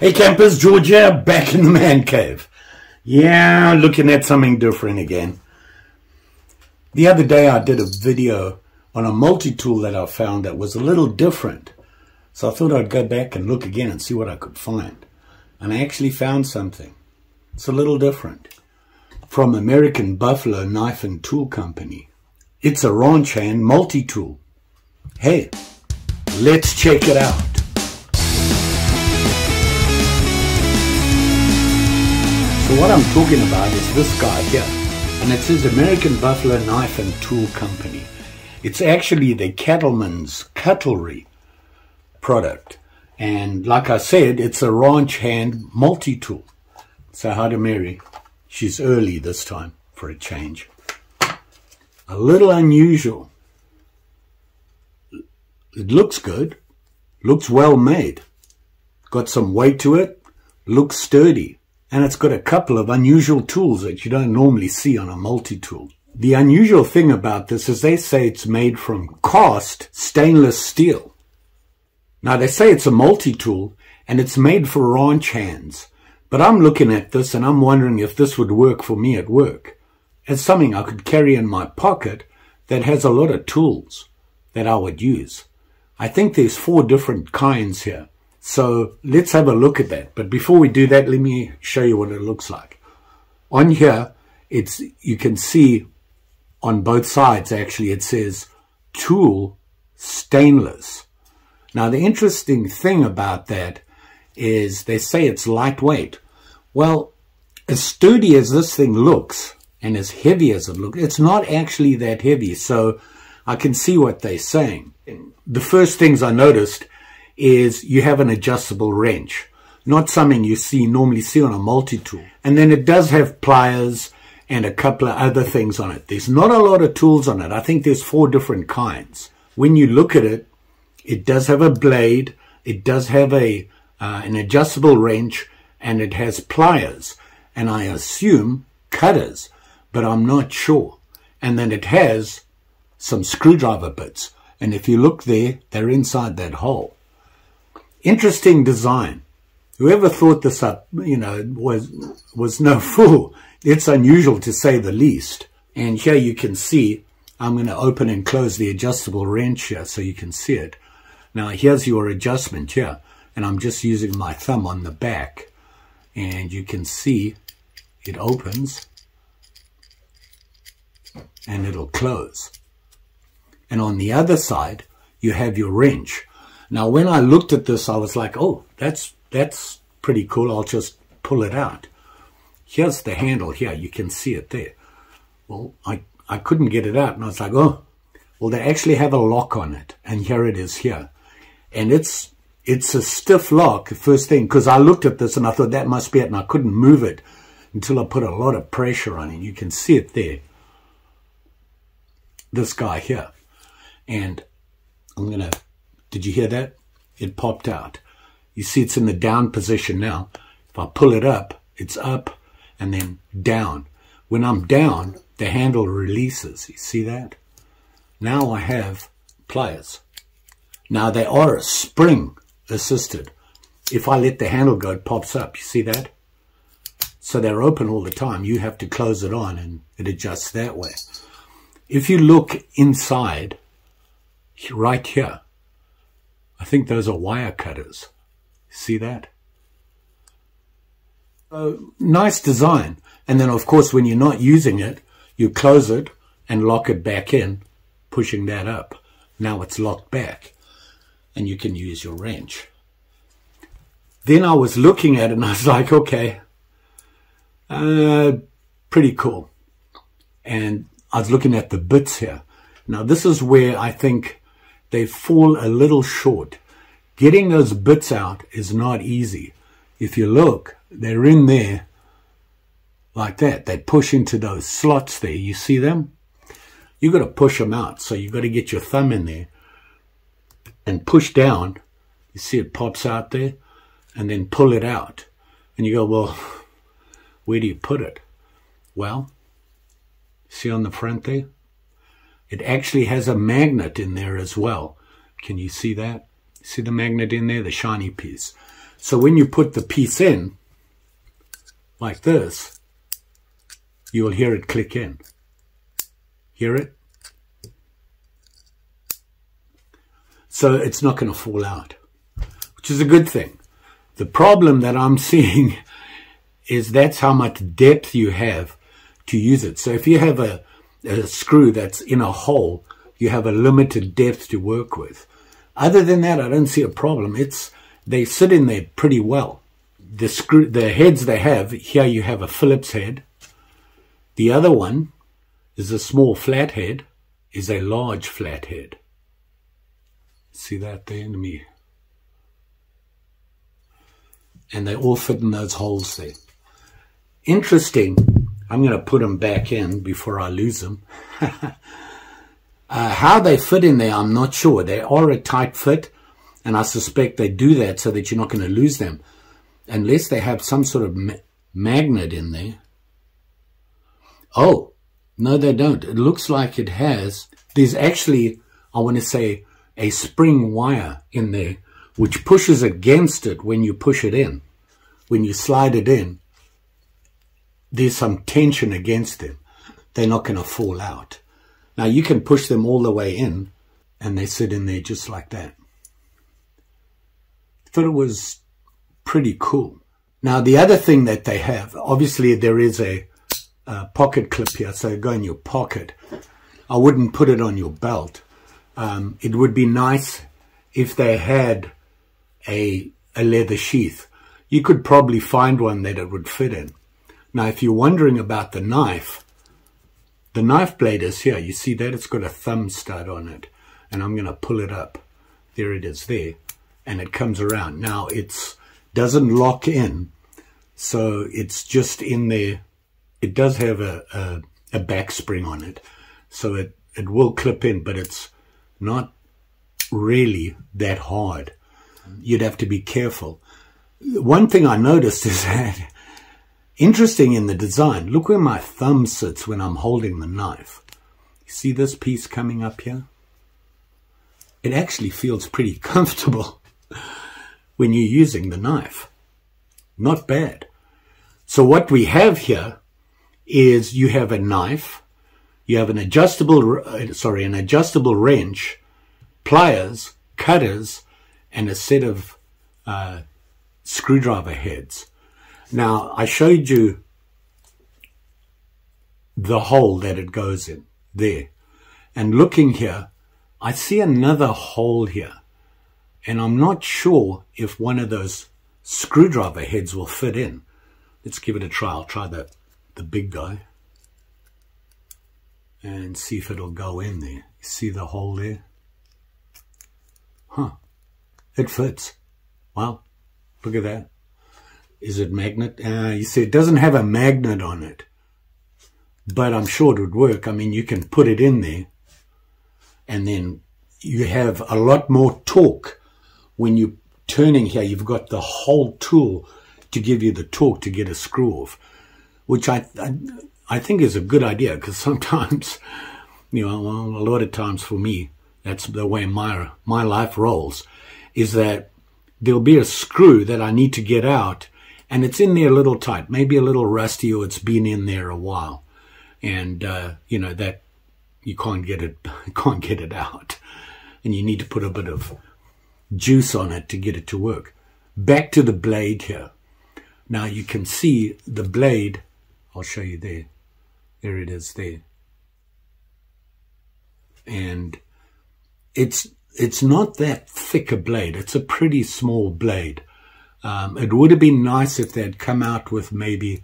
Hey campers, George here, back in the man cave. Yeah, looking at something different again. The other day I did a video on a multi-tool that I found that was a little different. So I thought I'd go back and look again and see what I could find. And I actually found something. It's a little different. From American Buffalo Knife and Tool Company. It's a ranch hand multi-tool. Hey, let's check it out. So what I'm talking about is this guy here. And it says American Buffalo Knife and Tool Company. It's actually the cattleman's cutlery product. And like I said, it's a ranch hand multi-tool. So hi to Mary. She's early this time for a change. A little unusual. It looks good. Looks well made. Got some weight to it. Looks sturdy and it's got a couple of unusual tools that you don't normally see on a multi-tool. The unusual thing about this is they say it's made from cast stainless steel. Now they say it's a multi-tool and it's made for ranch hands, but I'm looking at this and I'm wondering if this would work for me at work as something I could carry in my pocket that has a lot of tools that I would use. I think there's four different kinds here. So let's have a look at that. But before we do that, let me show you what it looks like. On here, it's you can see on both sides, actually, it says tool stainless. Now, the interesting thing about that is they say it's lightweight. Well, as sturdy as this thing looks and as heavy as it looks, it's not actually that heavy. So I can see what they're saying. The first things I noticed is you have an adjustable wrench, not something you see normally see on a multi-tool. And then it does have pliers and a couple of other things on it. There's not a lot of tools on it. I think there's four different kinds. When you look at it, it does have a blade, it does have a uh, an adjustable wrench, and it has pliers, and I assume cutters, but I'm not sure. And then it has some screwdriver bits, and if you look there, they're inside that hole. Interesting design. Whoever thought this up, you know, was was no fool. It's unusual to say the least. And here you can see, I'm going to open and close the adjustable wrench here so you can see it. Now here's your adjustment here. And I'm just using my thumb on the back. And you can see it opens and it'll close. And on the other side, you have your wrench. Now, when I looked at this, I was like, oh, that's, that's pretty cool. I'll just pull it out. Here's the handle here. You can see it there. Well, I, I couldn't get it out. And I was like, oh, well, they actually have a lock on it. And here it is here. And it's, it's a stiff lock, first thing, because I looked at this and I thought that must be it. And I couldn't move it until I put a lot of pressure on it. You can see it there. This guy here. And I'm going to did you hear that? It popped out. You see it's in the down position now. If I pull it up, it's up and then down. When I'm down, the handle releases. You see that? Now I have pliers. Now they are spring assisted. If I let the handle go, it pops up. You see that? So they're open all the time. You have to close it on and it adjusts that way. If you look inside, right here, I think those are wire cutters. See that? Nice design. And then, of course, when you're not using it, you close it and lock it back in, pushing that up. Now it's locked back and you can use your wrench. Then I was looking at it and I was like, okay, uh, pretty cool. And I was looking at the bits here. Now this is where I think they fall a little short. Getting those bits out is not easy. If you look, they're in there like that. They push into those slots there. You see them? You've got to push them out. So you've got to get your thumb in there and push down. You see it pops out there and then pull it out. And you go, well, where do you put it? Well, see on the front there? It actually has a magnet in there as well. Can you see that? See the magnet in there, the shiny piece. So when you put the piece in, like this, you will hear it click in. Hear it? So it's not going to fall out, which is a good thing. The problem that I'm seeing is that's how much depth you have to use it. So if you have a, a screw that's in a hole, you have a limited depth to work with. Other than that, I don't see a problem. It's they sit in there pretty well. The screw, the heads they have here, you have a Phillips head. The other one is a small flathead, is a large flathead. See that there in me. And they all fit in those holes there. Interesting. I'm going to put them back in before I lose them. uh, how they fit in there, I'm not sure. They are a tight fit, and I suspect they do that so that you're not going to lose them. Unless they have some sort of ma magnet in there. Oh, no, they don't. It looks like it has. There's actually, I want to say, a spring wire in there which pushes against it when you push it in. When you slide it in, there's some tension against them. They're not going to fall out. Now you can push them all the way in and they sit in there just like that. Thought it was pretty cool. Now the other thing that they have, obviously there is a, a pocket clip here, so go in your pocket. I wouldn't put it on your belt um, it would be nice if they had a, a leather sheath. You could probably find one that it would fit in. Now, if you're wondering about the knife, the knife blade is here. You see that? It's got a thumb stud on it. And I'm going to pull it up. There it is there. And it comes around. Now, it doesn't lock in. So it's just in there. It does have a, a, a back spring on it. So it, it will clip in, but it's not really that hard. You'd have to be careful. One thing I noticed is that interesting in the design, look where my thumb sits when I'm holding the knife. You see this piece coming up here? It actually feels pretty comfortable when you're using the knife. Not bad. So what we have here is you have a knife you have an adjustable, uh, sorry, an adjustable wrench, pliers, cutters, and a set of uh, screwdriver heads. Now, I showed you the hole that it goes in there. And looking here, I see another hole here. And I'm not sure if one of those screwdriver heads will fit in. Let's give it a try. I'll try the, the big guy and see if it'll go in there. You see the hole there? Huh. It fits. Wow. Look at that. Is it magnet? Uh, you see, it doesn't have a magnet on it. But I'm sure it would work. I mean, you can put it in there and then you have a lot more torque when you're turning here. You've got the whole tool to give you the torque to get a screw off, which I, I I think is a good idea because sometimes, you know, a lot of times for me, that's the way my, my life rolls, is that there'll be a screw that I need to get out and it's in there a little tight, maybe a little rusty or it's been in there a while. And, uh, you know, that you can't get it, can't get it out. And you need to put a bit of juice on it to get it to work. Back to the blade here. Now you can see the blade, I'll show you there. There it is there. And it's it's not that thick a blade. It's a pretty small blade. Um, it would have been nice if they'd come out with maybe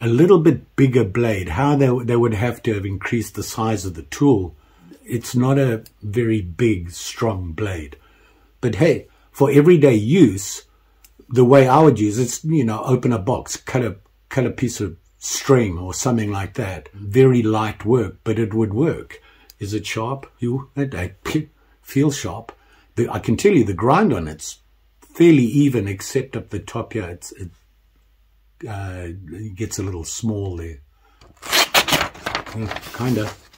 a little bit bigger blade. How they, they would have to have increased the size of the tool. It's not a very big, strong blade. But hey, for everyday use, the way I would use it's, you know, open a box, cut a, cut a piece of string or something like that. Very light work, but it would work. Is it sharp? You, it, feels sharp. I can tell you the grind on it's fairly even, except up the top here. It's, it, uh, gets a little small there. Kind of.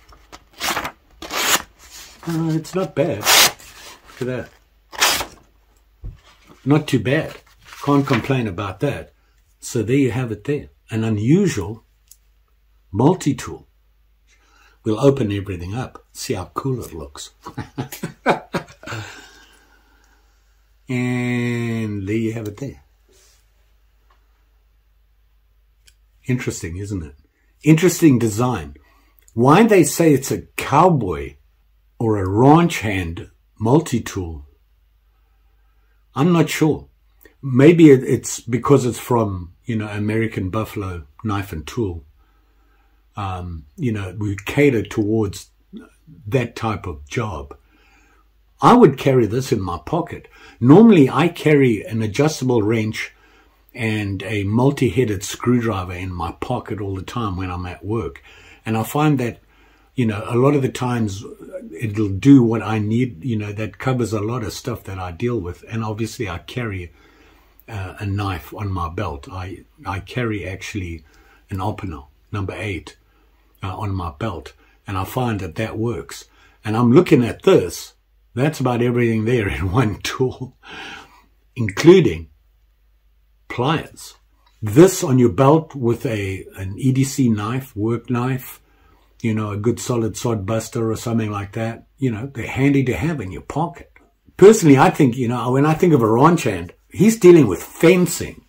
Uh, it's not bad. Look at that. Not too bad. Can't complain about that. So there you have it there. An unusual multi-tool. We'll open everything up, see how cool it looks. and there you have it there. Interesting, isn't it? Interesting design. Why they say it's a cowboy or a ranch hand multi-tool, I'm not sure. Maybe it's because it's from, you know, American Buffalo Knife and Tool. Um, you know, we cater towards that type of job. I would carry this in my pocket. Normally, I carry an adjustable wrench and a multi-headed screwdriver in my pocket all the time when I'm at work. And I find that, you know, a lot of the times it'll do what I need, you know, that covers a lot of stuff that I deal with. And obviously I carry uh, a knife on my belt. I, I carry actually an Opinel, number eight, uh, on my belt. And I find that that works. And I'm looking at this. That's about everything there in one tool, including pliers. This on your belt with a an EDC knife, work knife, you know, a good solid sod buster or something like that, you know, they're handy to have in your pocket. Personally, I think, you know, when I think of a ranch hand, he's dealing with fencing.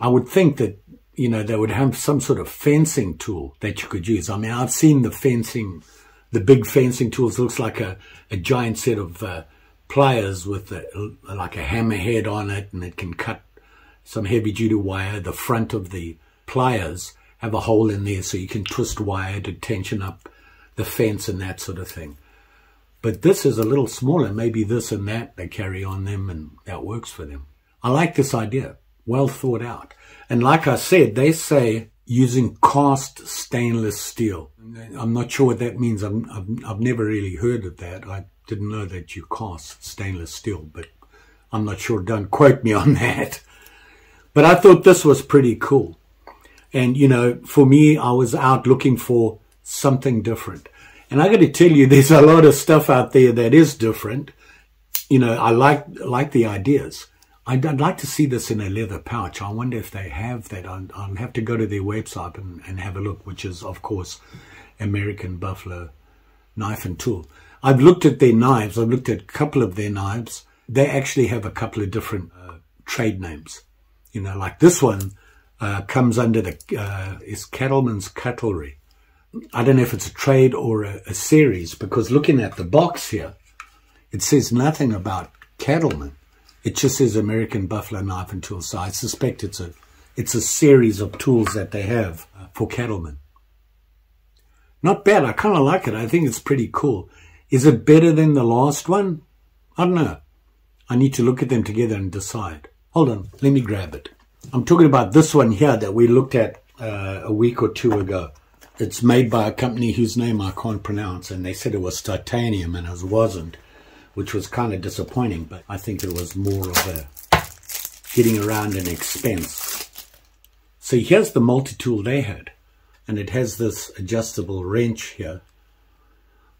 I would think that, you know, they would have some sort of fencing tool that you could use. I mean, I've seen the fencing, the big fencing tools. It looks like a, a giant set of uh, pliers with a, like a hammerhead on it and it can cut some heavy duty wire. The front of the pliers have a hole in there so you can twist wire to tension up the fence and that sort of thing. But this is a little smaller. Maybe this and that they carry on them and that works for them. I like this idea. Well thought out. And like I said, they say using cast stainless steel. I'm not sure what that means. I've, I've, I've never really heard of that. I didn't know that you cast stainless steel, but I'm not sure. Don't quote me on that. But I thought this was pretty cool. And, you know, for me, I was out looking for something different. And I got to tell you, there's a lot of stuff out there that is different. You know, I like, like the ideas. I'd, I'd like to see this in a leather pouch. I wonder if they have that. I'll, I'll have to go to their website and, and have a look, which is, of course, American Buffalo Knife and Tool. I've looked at their knives. I've looked at a couple of their knives. They actually have a couple of different uh, trade names. You know, like this one uh, comes under the, uh, is Cattleman's Cutlery. I don't know if it's a trade or a, a, series because looking at the box here, it says nothing about Cattleman. It just says American Buffalo Knife and Tool. So I suspect it's a, it's a series of tools that they have uh, for cattlemen. Not bad. I kind of like it. I think it's pretty cool. Is it better than the last one? I don't know. I need to look at them together and decide. Hold on, let me grab it. I'm talking about this one here that we looked at uh, a week or two ago. It's made by a company whose name I can't pronounce, and they said it was titanium, and it wasn't, which was kind of disappointing, but I think it was more of a getting around an expense. So here's the multi-tool they had, and it has this adjustable wrench here,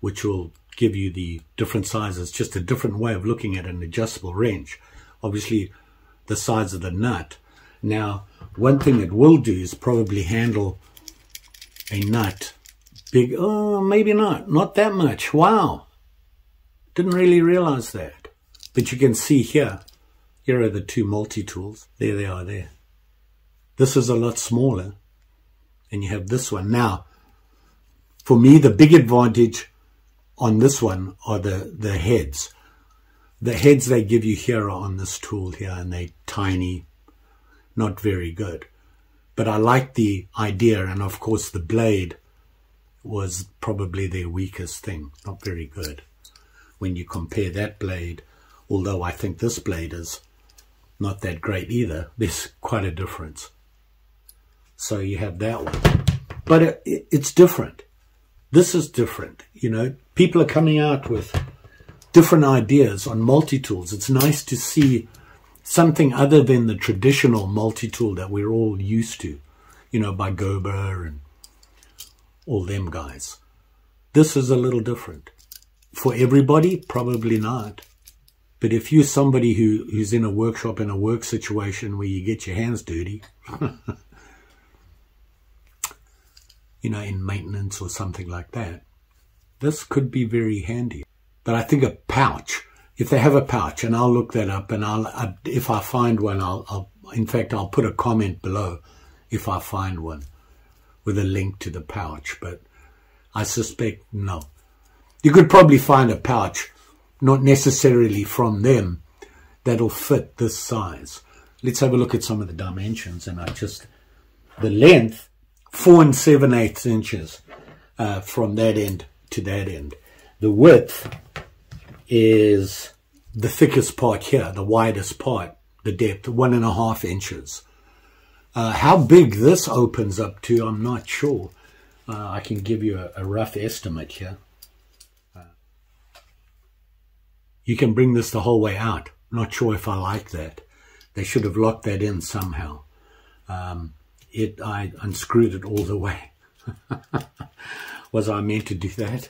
which will give you the different sizes, just a different way of looking at an adjustable wrench. Obviously, the size of the nut. Now, one thing it will do is probably handle a nut big, oh, maybe not, not that much. Wow. Didn't really realize that. But you can see here, here are the two multi-tools. There they are there. This is a lot smaller. And you have this one. Now, for me, the big advantage on this one are the, the heads the heads they give you here are on this tool here and they're tiny, not very good. But I like the idea and of course the blade was probably their weakest thing, not very good. When you compare that blade, although I think this blade is not that great either, there's quite a difference. So you have that one. But it, it, it's different. This is different. You know, people are coming out with different ideas on multi-tools. It's nice to see something other than the traditional multi-tool that we're all used to, you know, by Gerber and all them guys. This is a little different. For everybody, probably not. But if you're somebody who, who's in a workshop in a work situation where you get your hands dirty, you know, in maintenance or something like that, this could be very handy. But I think a pouch, if they have a pouch, and I'll look that up, and I'll, I, if I find one, I'll, I'll, in fact, I'll put a comment below if I find one with a link to the pouch. But I suspect no. You could probably find a pouch, not necessarily from them, that'll fit this size. Let's have a look at some of the dimensions, and I just the length four and seven eighths inches uh, from that end to that end. The width is the thickest part here, the widest part, the depth, one and a half inches. Uh, how big this opens up to, I'm not sure. Uh, I can give you a, a rough estimate here. Uh, you can bring this the whole way out. Not sure if I like that. They should have locked that in somehow. Um, it, I unscrewed it all the way. Was I meant to do that?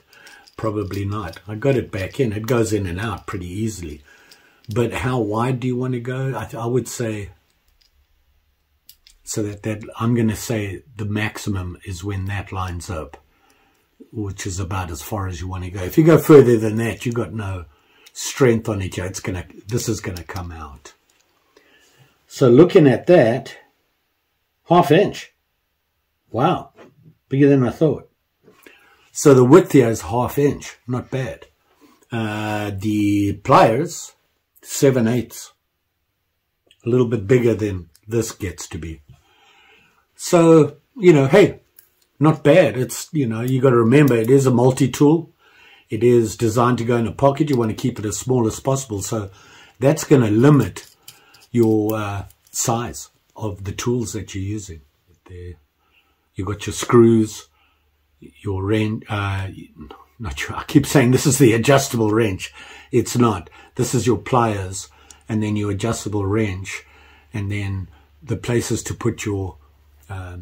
Probably not. I got it back in. It goes in and out pretty easily. But how wide do you want to go? I, I would say, so that, that I'm going to say the maximum is when that lines up, which is about as far as you want to go. If you go further than that, you've got no strength on it. It's going to, this is going to come out. So looking at that, half inch. Wow, bigger than I thought. So the width here is half inch, not bad. Uh, the pliers, seven eighths, a little bit bigger than this gets to be. So, you know, hey, not bad. It's, you know, you got to remember it is a multi-tool. It is designed to go in a pocket. You want to keep it as small as possible. So that's going to limit your uh, size of the tools that you're using. There, you've got your screws, your wrench, uh, not sure, I keep saying this is the adjustable wrench. It's not. This is your pliers and then your adjustable wrench and then the places to put your uh,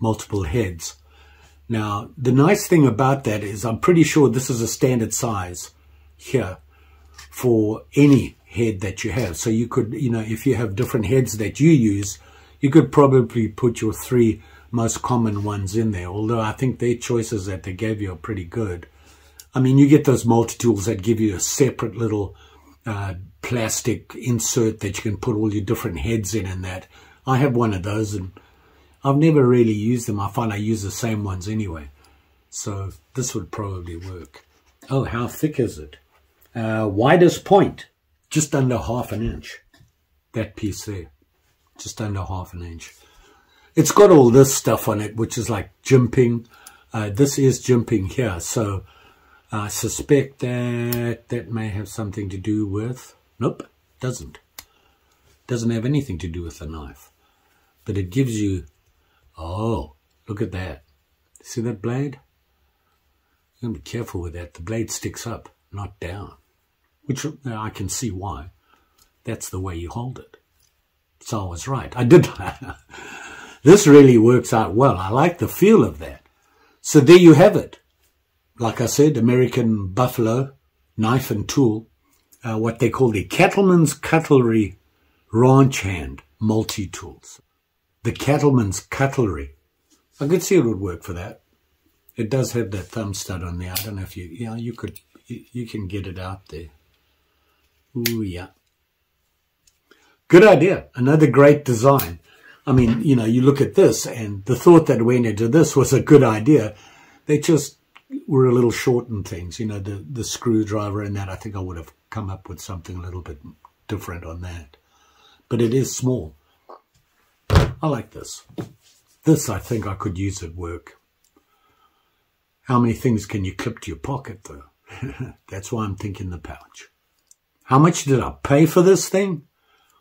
multiple heads. Now, the nice thing about that is I'm pretty sure this is a standard size here for any head that you have. So you could, you know, if you have different heads that you use, you could probably put your three most common ones in there, although I think their choices that they gave you are pretty good. I mean, you get those multi-tools that give you a separate little uh, plastic insert that you can put all your different heads in and that. I have one of those and I've never really used them. I find I use the same ones anyway. So this would probably work. Oh, how thick is it? Uh, widest point, just under half an inch. That piece there, just under half an inch. It's got all this stuff on it, which is like jimping. Uh, this is jimping here, so I suspect that that may have something to do with... Nope, doesn't. Doesn't have anything to do with the knife. But it gives you... Oh, look at that. See that blade? You gotta be careful with that. The blade sticks up, not down. Which I can see why. That's the way you hold it. So I was right. I did. This really works out well. I like the feel of that. So there you have it. Like I said, American Buffalo knife and tool, uh, what they call the Cattleman's Cutlery Ranch Hand multi-tools. The Cattleman's Cutlery. I could see it would work for that. It does have that thumb stud on there. I don't know if you, yeah, you could, you, you can get it out there. Ooh, yeah. Good idea. Another great design. I mean, you know, you look at this and the thought that went into this was a good idea. They just were a little short in things, you know, the, the screwdriver and that. I think I would have come up with something a little bit different on that. But it is small. I like this. This I think I could use at work. How many things can you clip to your pocket though? That's why I'm thinking the pouch. How much did I pay for this thing?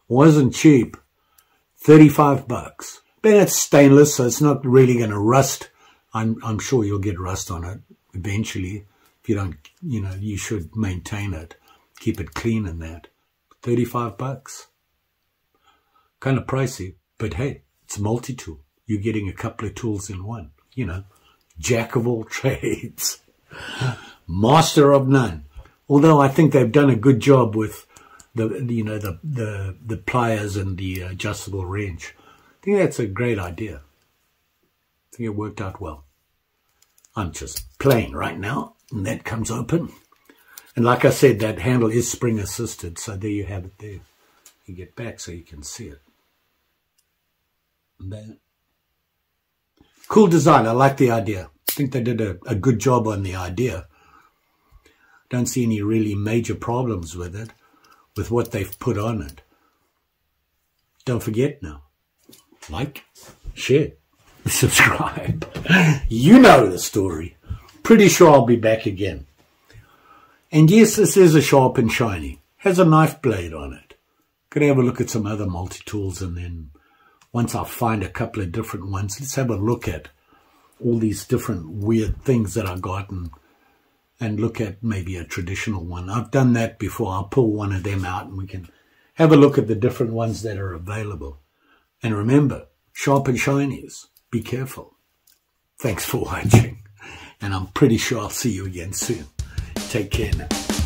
Wasn't cheap. 35 bucks. But it's stainless, so it's not really going to rust. I'm, I'm sure you'll get rust on it eventually. If you don't, you know, you should maintain it. Keep it clean and that. 35 bucks. Kind of pricey, but hey, it's multi-tool. You're getting a couple of tools in one. You know, jack of all trades. Master of none. Although I think they've done a good job with the, you know, the, the, the pliers and the adjustable wrench. I think that's a great idea. I think it worked out well. I'm just playing right now, and that comes open. And like I said, that handle is spring assisted, so there you have it there. You get back so you can see it. Cool design. I like the idea. I think they did a, a good job on the idea. Don't see any really major problems with it, with what they've put on it. Don't forget now, like, share, subscribe. you know the story. Pretty sure I'll be back again. And yes, this is a sharp and shiny. Has a knife blade on it. Gonna have a look at some other multi-tools and then once I find a couple of different ones, let's have a look at all these different weird things that I got and, and look at maybe a traditional one. I've done that before. I'll pull one of them out and we can have a look at the different ones that are available. And remember, sharp and shinies, be careful. Thanks for watching. And I'm pretty sure I'll see you again soon. Take care now.